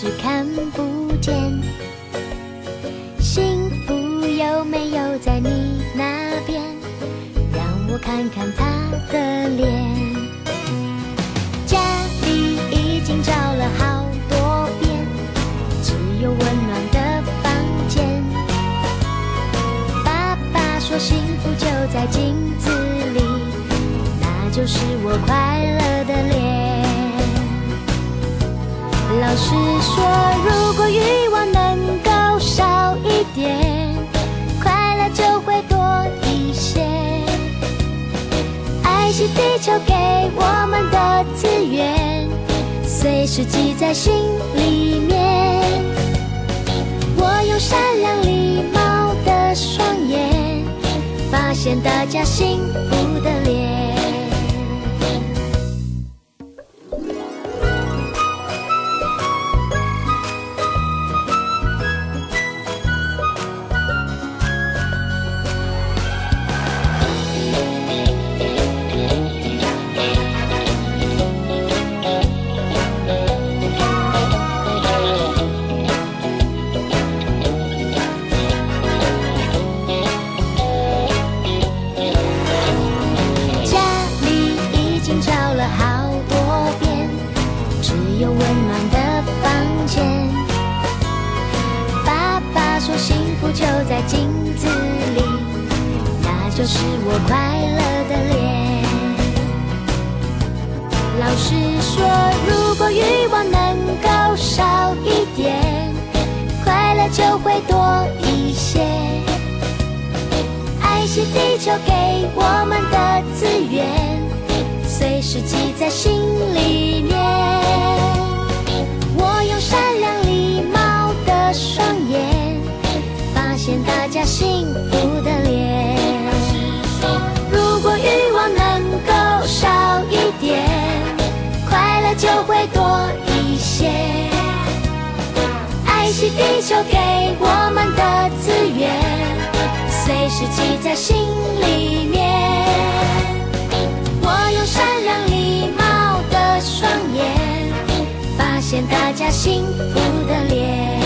么一直看不见？幸福有没有在你那边？让我看看他的脸。家里已经找了好多遍，只有温暖的房间。爸爸说幸福就在镜子里，那就是我快乐的脸。老师说，如果欲望能够少一点，快乐就会多一些。爱是地球给我们的资源，随时记在心里面。我用善良礼貌的双眼，发现大家幸福的脸。就是我快乐的脸。老师说，如果欲望能够少一点，快乐就会多一些。爱是地球给我们的资源，随时记在心里珍惜地球给我们的资源，随时记在心里面。我用善良礼貌的双眼，发现大家幸福的脸